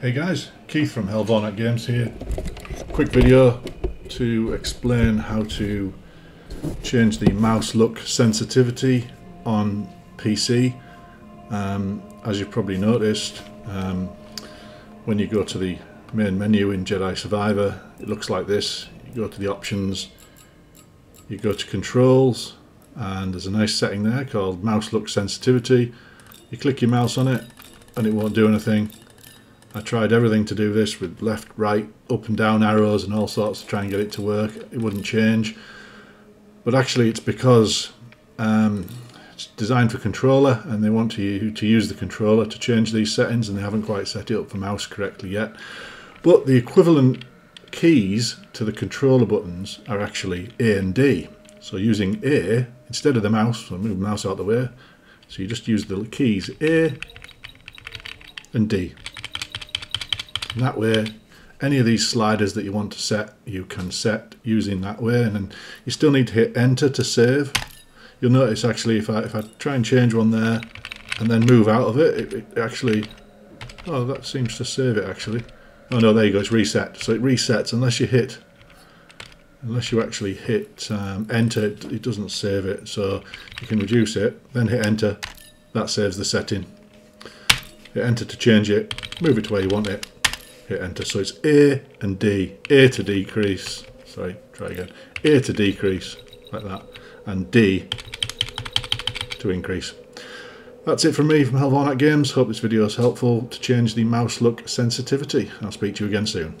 Hey guys, Keith from Helvornak Games here. Quick video to explain how to change the mouse look sensitivity on PC. Um, as you've probably noticed, um, when you go to the main menu in Jedi Survivor, it looks like this. You go to the options, you go to controls, and there's a nice setting there called mouse look sensitivity. You click your mouse on it, and it won't do anything I tried everything to do this with left, right, up and down arrows and all sorts to try and get it to work. It wouldn't change. But actually it's because um, it's designed for controller and they want you to use the controller to change these settings and they haven't quite set it up for mouse correctly yet. But the equivalent keys to the controller buttons are actually A and D. So using A instead of the mouse, so move the mouse out the way. So you just use the keys A and D. And that way, any of these sliders that you want to set, you can set using that way. And then you still need to hit enter to save. You'll notice actually if I, if I try and change one there and then move out of it, it, it actually, oh, that seems to save it actually. Oh no, there you go, it's reset. So it resets unless you hit, unless you actually hit um, enter, it, it doesn't save it. So you can reduce it, then hit enter, that saves the setting. Hit enter to change it, move it to where you want it, hit enter. So it's A and D. A to decrease. Sorry, try again. A to decrease, like that. And D to increase. That's it from me from Helvornak Games. Hope this video is helpful to change the mouse look sensitivity. I'll speak to you again soon.